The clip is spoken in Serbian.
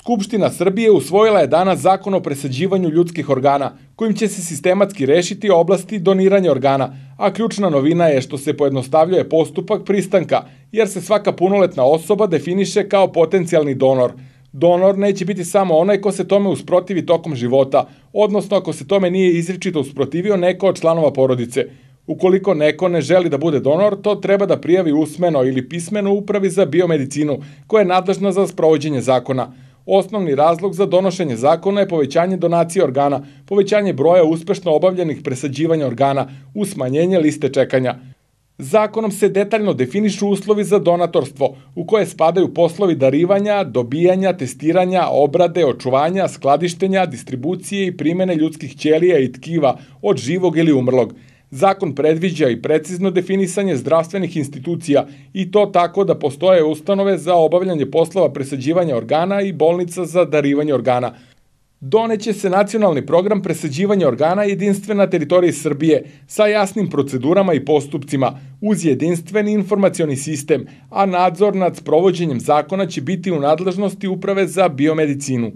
Skupština Srbije usvojila je danas zakon o presađivanju ljudskih organa, kojim će se sistematski rešiti oblasti doniranja organa, a ključna novina je što se pojednostavljuje postupak pristanka, jer se svaka punoletna osoba definiše kao potencijalni donor. Donor neće biti samo onaj ko se tome usprotivi tokom života, odnosno ako se tome nije izričito usprotivio neko od članova porodice. Ukoliko neko ne želi da bude donor, to treba da prijavi usmeno ili pismeno upravi za biomedicinu, koja je nadležna za sprovođenje zakona. Osnovni razlog za donošenje zakona je povećanje donacije organa, povećanje broja uspešno obavljenih presađivanja organa u smanjenje liste čekanja. Zakonom se detaljno definišu uslovi za donatorstvo, u koje spadaju poslovi darivanja, dobijanja, testiranja, obrade, očuvanja, skladištenja, distribucije i primene ljudskih ćelija i tkiva od živog ili umrlog – Zakon predviđa i precizno definisanje zdravstvenih institucija i to tako da postoje ustanove za obavljanje poslova presađivanja organa i bolnica za darivanje organa. Doneće se nacionalni program presađivanja organa jedinstven na teritoriji Srbije sa jasnim procedurama i postupcima uz jedinstveni informacioni sistem, a nadzor nad sprovođenjem zakona će biti u nadležnosti Uprave za biomedicinu.